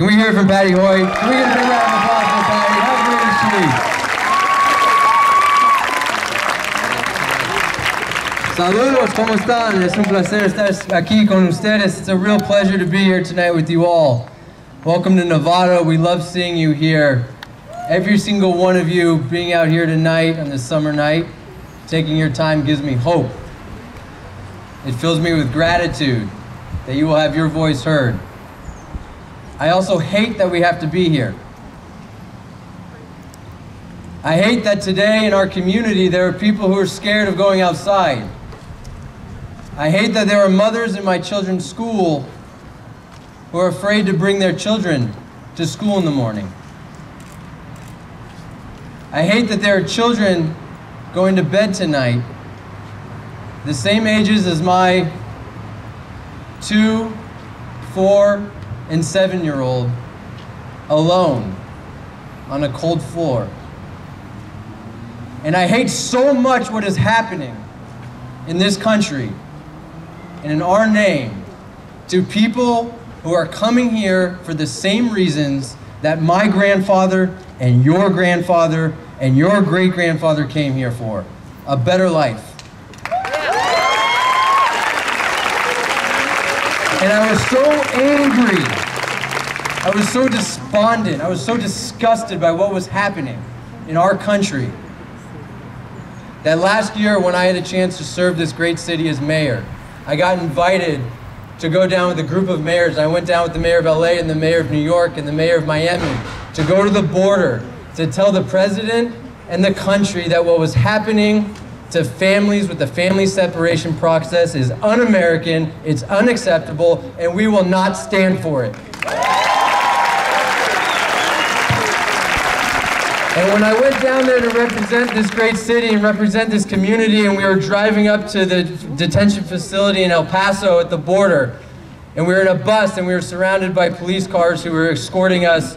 Can we hear from Patty Hoyt? Can we get a big round of applause for Patty? How great is she? Saludos, ¿cómo están? Es un placer estar aquí con ustedes. It's a real pleasure to be here tonight with you all. Welcome to Novato. We love seeing you here. Every single one of you being out here tonight on this summer night, taking your time gives me hope. It fills me with gratitude that you will have your voice heard. I also hate that we have to be here. I hate that today in our community there are people who are scared of going outside. I hate that there are mothers in my children's school who are afraid to bring their children to school in the morning. I hate that there are children going to bed tonight the same ages as my two, four, and seven year old alone on a cold floor. And I hate so much what is happening in this country and in our name to people who are coming here for the same reasons that my grandfather and your grandfather and your great grandfather came here for a better life. And I was so angry. I was so despondent. I was so disgusted by what was happening in our country that last year when I had a chance to serve this great city as mayor, I got invited to go down with a group of mayors. I went down with the mayor of LA and the mayor of New York and the mayor of Miami to go to the border to tell the president and the country that what was happening to families with the family separation process is un-American, it's unacceptable, and we will not stand for it. And when I went down there to represent this great city and represent this community, and we were driving up to the detention facility in El Paso at the border, and we were in a bus and we were surrounded by police cars who were escorting us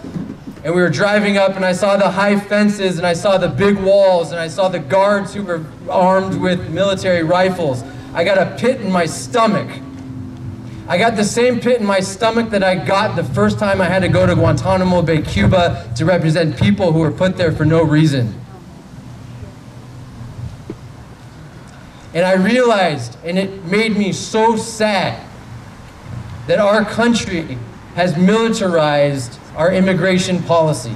and we were driving up and I saw the high fences and I saw the big walls and I saw the guards who were armed with military rifles. I got a pit in my stomach. I got the same pit in my stomach that I got the first time I had to go to Guantanamo Bay, Cuba to represent people who were put there for no reason. And I realized, and it made me so sad, that our country has militarized our immigration policy.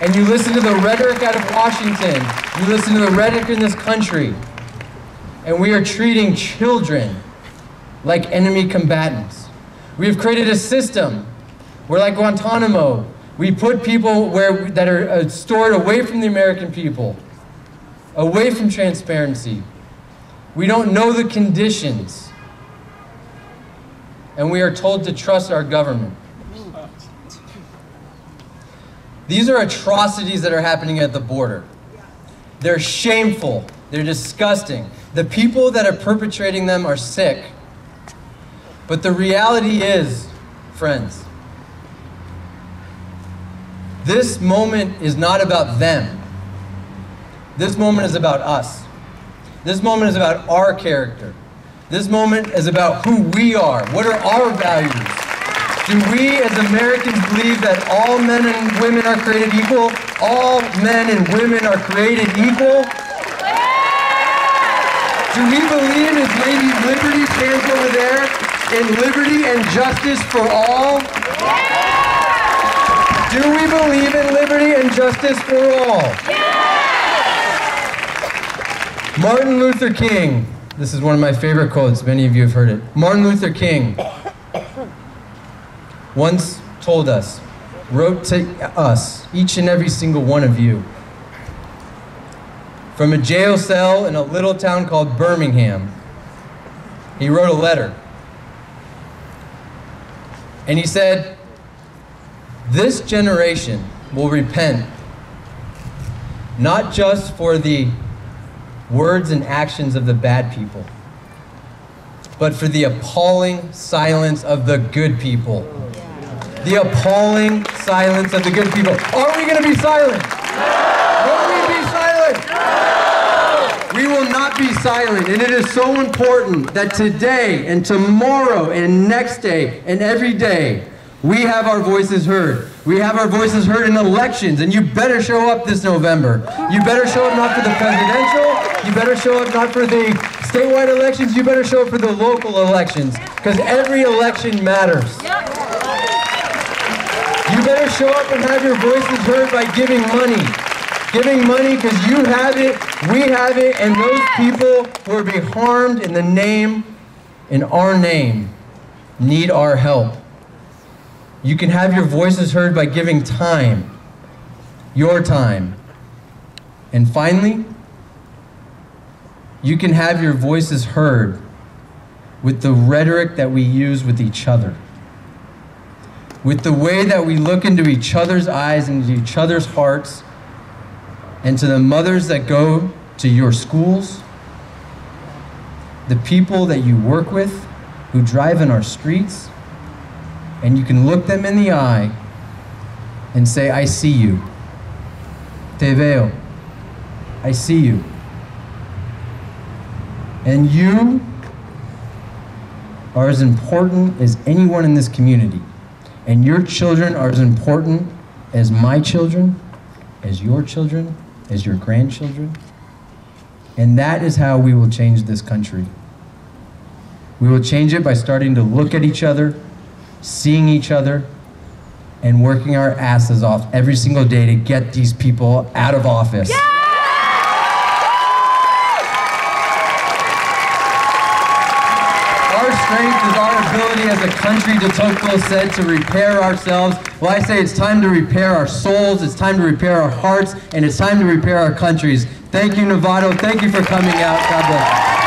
And you listen to the rhetoric out of Washington, you listen to the rhetoric in this country, and we are treating children like enemy combatants. We have created a system where, like Guantanamo, we put people where, that are uh, stored away from the American people, away from transparency. We don't know the conditions, and we are told to trust our government. These are atrocities that are happening at the border. They're shameful. They're disgusting. The people that are perpetrating them are sick. But the reality is, friends, this moment is not about them. This moment is about us. This moment is about our character. This moment is about who we are. What are our values? Do we as Americans believe that all men and women are created equal? All men and women are created equal? Do we believe as Lady Liberty stands over there in liberty and justice for all? Do we believe in liberty and justice for all? Martin Luther King. This is one of my favorite quotes. Many of you have heard it. Martin Luther King once told us, wrote to us, each and every single one of you, from a jail cell in a little town called Birmingham. He wrote a letter. And he said, This generation will repent not just for the words and actions of the bad people, but for the appalling silence of the good people the appalling silence of the good people. Are we going to be silent? No. Will we be silent? No. We will not be silent. And it is so important that today and tomorrow and next day and every day we have our voices heard. We have our voices heard in elections, and you better show up this November. You better show up not for the presidential, you better show up not for the statewide elections, you better show up for the local elections, because every election matters. You better show up and have your voices heard by giving money. Giving money because you have it, we have it, and those people who are being harmed in the name, in our name, need our help. You can have your voices heard by giving time, your time. And finally, you can have your voices heard with the rhetoric that we use with each other with the way that we look into each other's eyes and each other's hearts, and to the mothers that go to your schools, the people that you work with who drive in our streets, and you can look them in the eye and say, I see you. Te veo. I see you. And you are as important as anyone in this community. And your children are as important as my children, as your children, as your grandchildren. And that is how we will change this country. We will change it by starting to look at each other, seeing each other, and working our asses off every single day to get these people out of office. Yeah! Strength is our ability as a country, de Tocqueville said, to repair ourselves. Well, I say it's time to repair our souls, it's time to repair our hearts, and it's time to repair our countries. Thank you, Novato. Thank you for coming out. God bless.